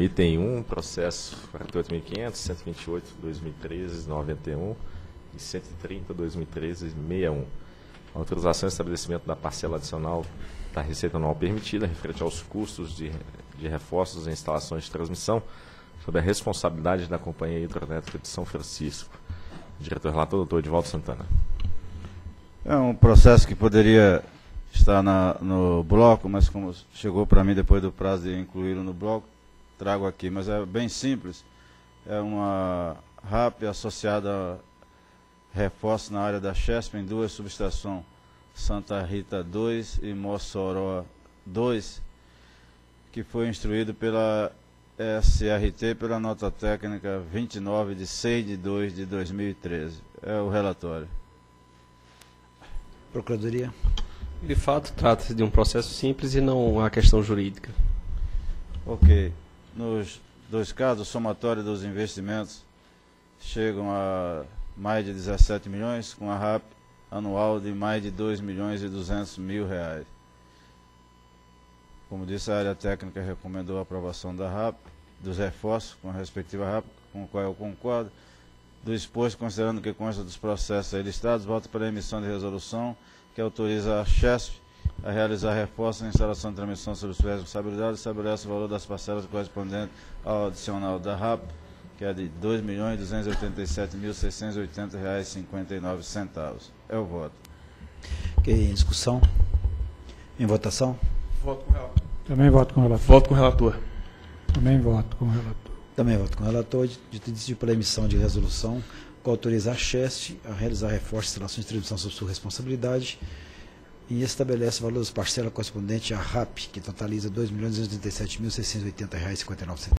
Item 1, processo 48.500, 128, 2013, 91 e 130, 2013, 61. Autorização e estabelecimento da parcela adicional da receita anual permitida, referente aos custos de, de reforços em instalações de transmissão, sob a responsabilidade da Companhia Hidroelétrica de São Francisco. Diretor relator, doutor Edivaldo Santana. É um processo que poderia estar na, no bloco, mas como chegou para mim depois do prazo de incluí-lo no bloco, trago aqui. Mas é bem simples. É uma RAP associada a reforço na área da Chesp em duas subestações, Santa Rita 2 e Mossoró 2, que foi instruído pela SRT pela nota técnica 29 de 6 de 2 de 2013. É o relatório. Procuradoria. De fato, trata-se de um processo simples e não uma questão jurídica. Ok. Nos dois casos, o somatório dos investimentos chegam a mais de 17 milhões, com a RAP anual de mais de 2 milhões e 200 mil reais. Como disse, a área técnica recomendou a aprovação da RAP, dos reforços com a respectiva RAP, com o qual eu concordo. Do exposto, considerando que consta dos processos aí listados, voto para a emissão de resolução que autoriza a CHESP a realizar reforços na instalação de transmissão sobre de responsabilidade e estabelece o valor das parcelas correspondentes ao adicional da RAP, que é de R$ 2.287.680,59. É o voto. Ok, em discussão. Em votação. Voto com relator. Também voto com o relator. Voto com relator. Também voto com o relator. Também voto com o relator. Decidido pela emissão de resolução que autoriza a CHEST a realizar reforços de instalações de transmissão sob sua responsabilidade e estabelece o valor das parcelas correspondentes à RAP, que totaliza R$ 2.287.680,59.